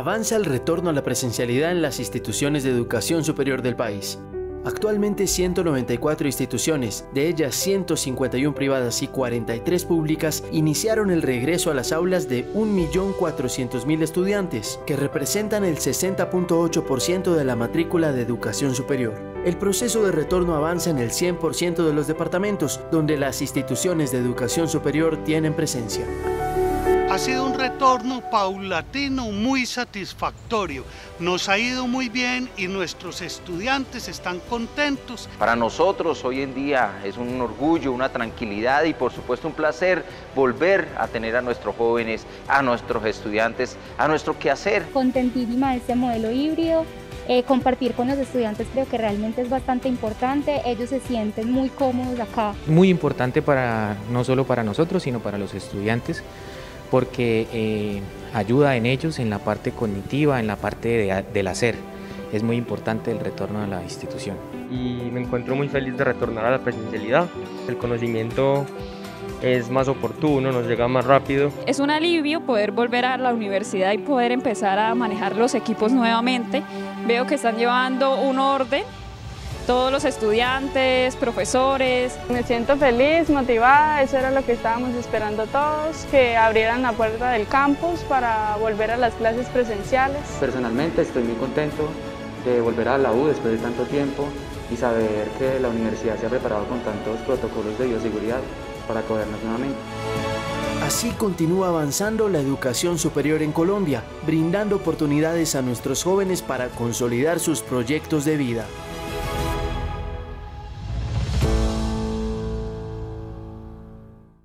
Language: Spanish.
avanza el retorno a la presencialidad en las instituciones de educación superior del país. Actualmente 194 instituciones, de ellas 151 privadas y 43 públicas, iniciaron el regreso a las aulas de 1.400.000 estudiantes, que representan el 60.8% de la matrícula de educación superior. El proceso de retorno avanza en el 100% de los departamentos, donde las instituciones de educación superior tienen presencia. Ha sido un retorno paulatino muy satisfactorio. Nos ha ido muy bien y nuestros estudiantes están contentos. Para nosotros hoy en día es un orgullo, una tranquilidad y por supuesto un placer volver a tener a nuestros jóvenes, a nuestros estudiantes, a nuestro quehacer. Contentísima de este modelo híbrido. Eh, compartir con los estudiantes creo que realmente es bastante importante, ellos se sienten muy cómodos acá. Muy importante para no solo para nosotros, sino para los estudiantes porque eh, ayuda en ellos en la parte cognitiva, en la parte del hacer. Es muy importante el retorno a la institución. Y me encuentro muy feliz de retornar a la presencialidad. El conocimiento es más oportuno, nos llega más rápido. Es un alivio poder volver a la universidad y poder empezar a manejar los equipos nuevamente. Veo que están llevando un orden todos los estudiantes, profesores. Me siento feliz, motivada, eso era lo que estábamos esperando todos, que abrieran la puerta del campus para volver a las clases presenciales. Personalmente estoy muy contento de volver a la U después de tanto tiempo y saber que la universidad se ha preparado con tantos protocolos de bioseguridad para acogernos nuevamente. Así continúa avanzando la educación superior en Colombia, brindando oportunidades a nuestros jóvenes para consolidar sus proyectos de vida.